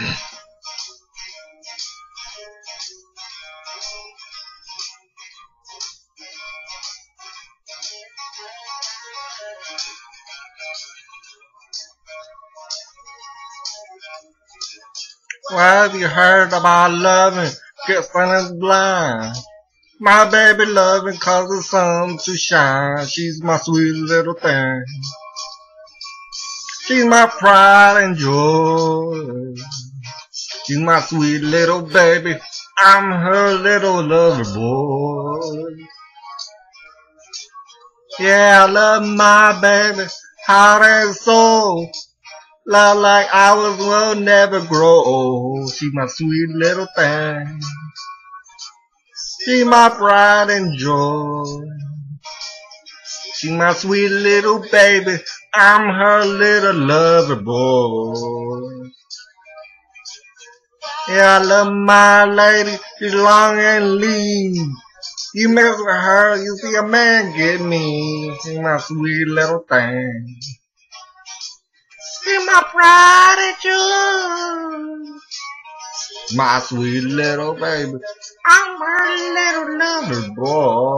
Well, have you heard about loving? Get feeling blind. My baby loving cause the sun to shine. She's my sweet little thing. She's my pride and joy. She's my sweet little baby. I'm her little lover boy. Yeah, I love my baby, heart and soul. Love like ours will never grow. She's my sweet little thing. She's my pride and joy. She's my sweet little baby. I'm her little lover boy. Yeah, I love my lady. She's long and lean. You mess with her, you see a man get me. She's my sweet little thing. She's my pride and joy. My sweet little baby. I'm her little lover boy.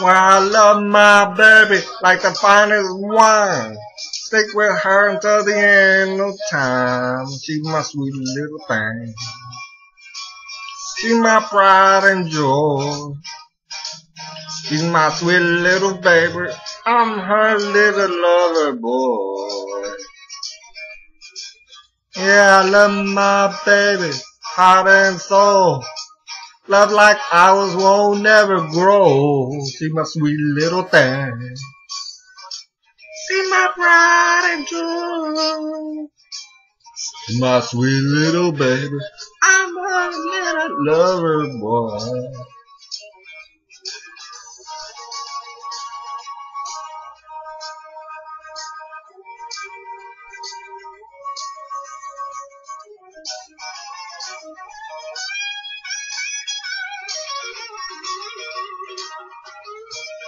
Well, I love my baby like the finest wine. Stick with her until the end of time. She's my sweet little thing. She's my pride and joy. She's my sweet little baby. I'm her little lover boy. Yeah, I love my baby, heart and soul. Love like ours won't never grow. See my sweet little thing. See my pride and joy. My sweet little baby. I'm her little lover boy.